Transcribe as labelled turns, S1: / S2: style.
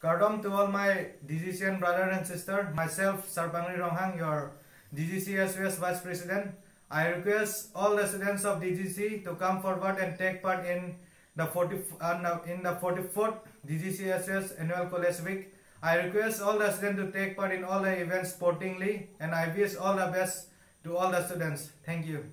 S1: Kardom to all my DGCian brother and sister, myself Sarpangri Ronghang, your DGCSS Vice President. I request all the students of DGC to come forward and take part in the 40 uh, in the 44th DGCSS Annual College Week. I request all the students to take part in all the events sportingly and I wish all the best to all the students. Thank you.